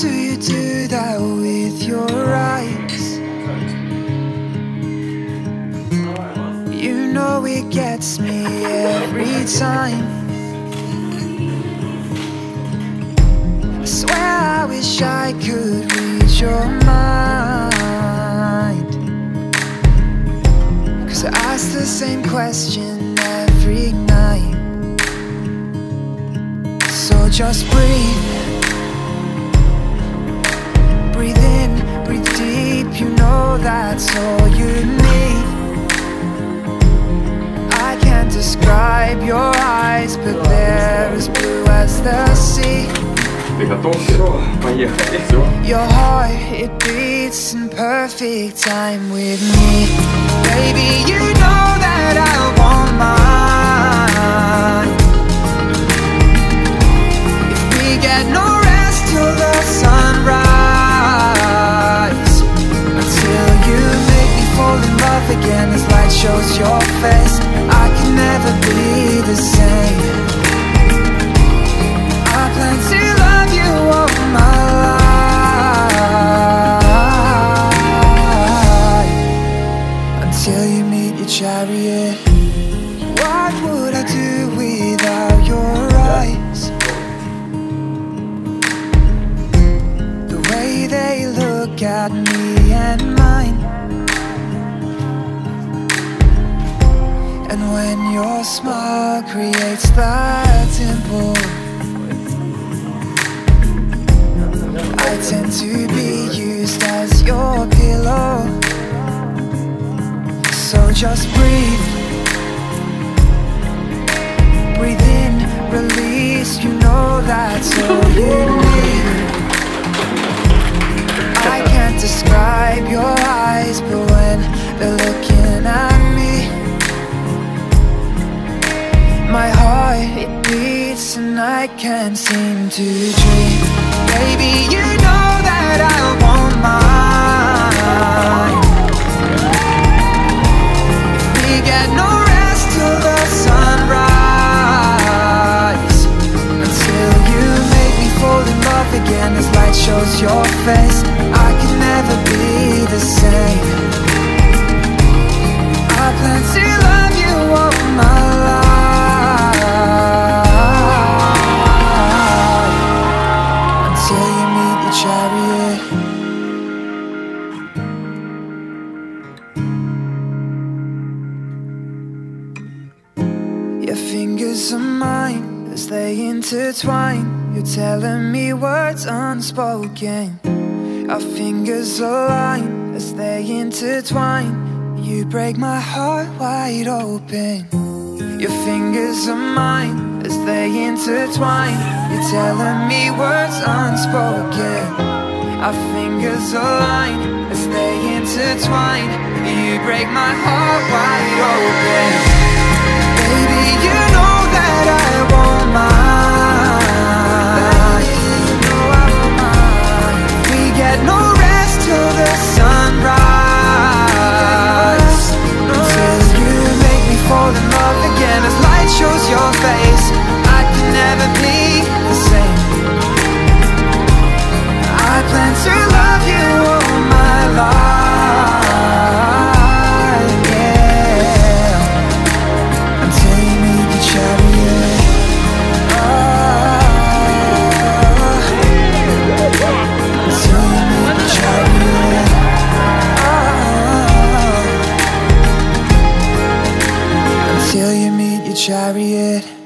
do you do that with your eyes? You know it gets me every time. I swear I wish I could read your mind. Cause I ask the same question every night. So just breathe. that's all you need. I can't describe your eyes, but they're as blue as the sea. Ты готов? Все, поехали. Все. Your heart, it beats in perfect time with me. Baby, you know that I want again as light shows your face, I can never be the same. I plan to love you all my life until you meet your chariot. What would I do without your eyes? The way they look at me and mine. And when your smile creates that dimple. I tend to be used as your pillow. So just. Breathe can't seem to dream. Baby, you know that I want mine. We get no rest till the sunrise. Until you make me fall in love again as light shows your face. Chariot. Your fingers are mine as they intertwine. You're telling me words unspoken. Our fingers align as they intertwine. You break my heart wide open. Your fingers are mine as they intertwine. You're telling me words unspoken. Our fingers align as they intertwine. You break my heart wide open. Until you meet your chariot.